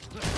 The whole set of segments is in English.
Let's go.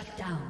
Shut down.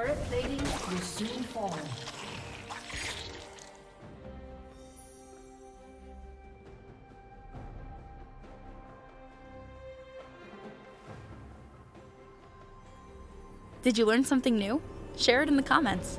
Turret plating will soon fall. Did you learn something new? Share it in the comments.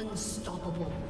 Unstoppable.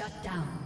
Shut down.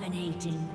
Dominating.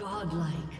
Godlike.